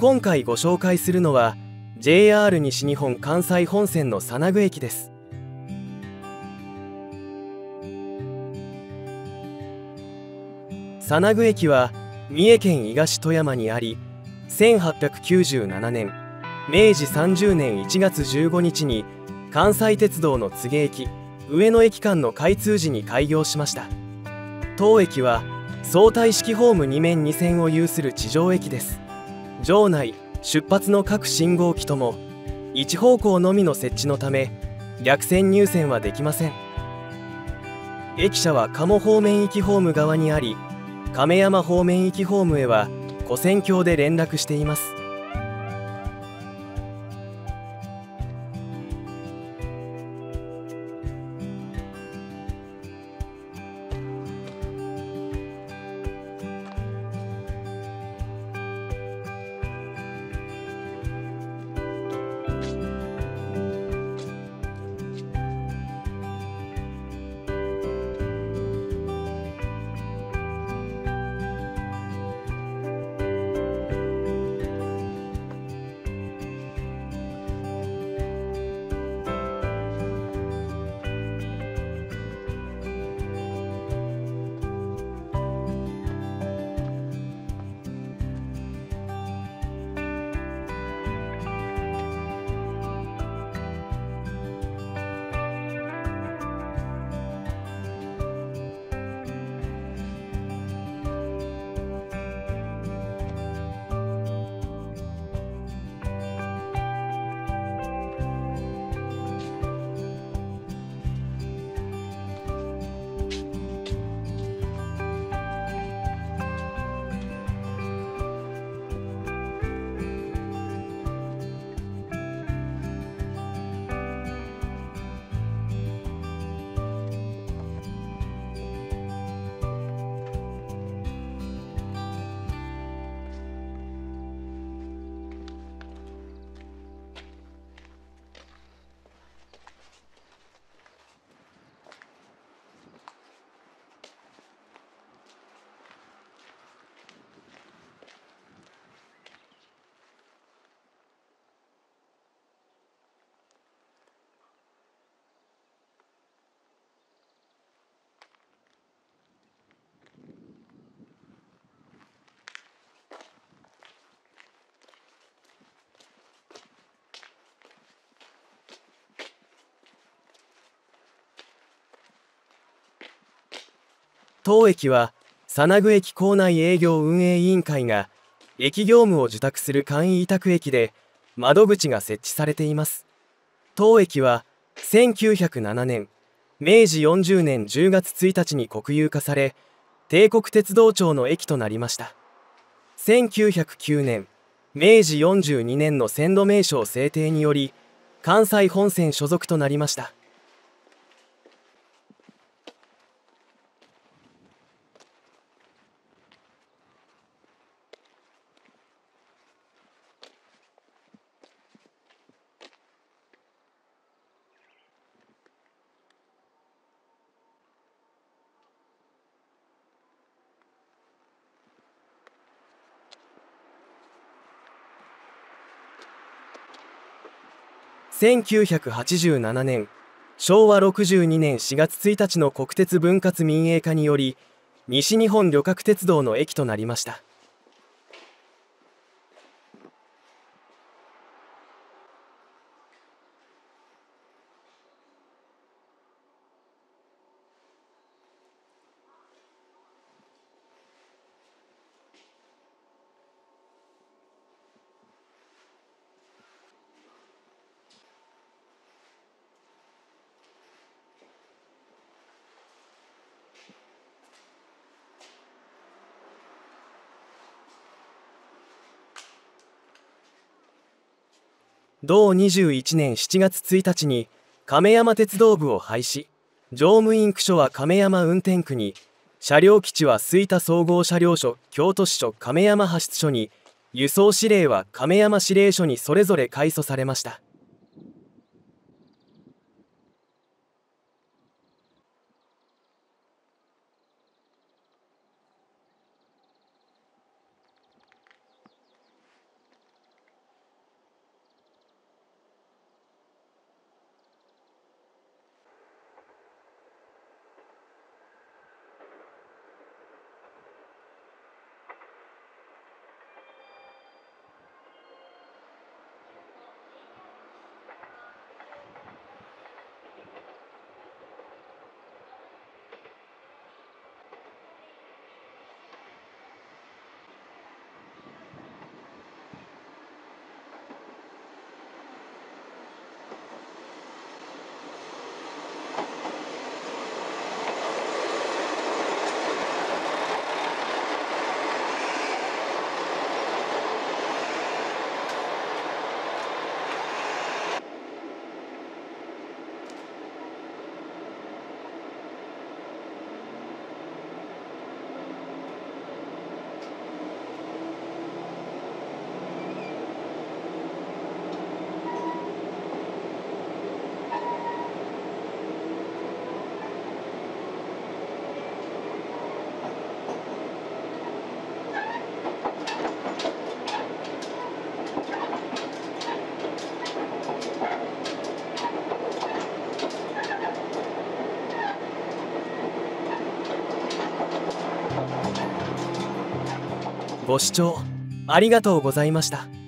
今回ご紹介するのは JR 西日本関西本線の佐具駅です。佐具駅は三重県伊賀市富山にあり1897年明治30年1月15日に関西鉄道の柘植駅上野駅間の開通時に開業しました。当駅は相対式ホーム2面2線を有する地上駅です。場内出発の各信号機とも一方向のみの設置のため逆線入線はできません。駅舎は鴨方面行きホーム側にあり亀山方面行きホームへは跨線橋で連絡しています。当駅は佐具駅構内営業運営委員会が駅業務を受託する簡易委託駅で窓口が設置されています。当駅は1907年明治40年10月1日に国有化され帝国鉄道庁の駅となりました。1909年明治42年の線路名称制定により関西本線所属となりました。1987年昭和62年4月1日の国鉄分割民営化により西日本旅客鉄道の駅となりました。同21年7月1日に亀山鉄道部を廃止。乗務員区所は亀山運転区に。車両基地は吹田総合車両所京都市所亀山派出所に。輸送指令は亀山指令所にそれぞれ改組されました。ご視聴ありがとうございました。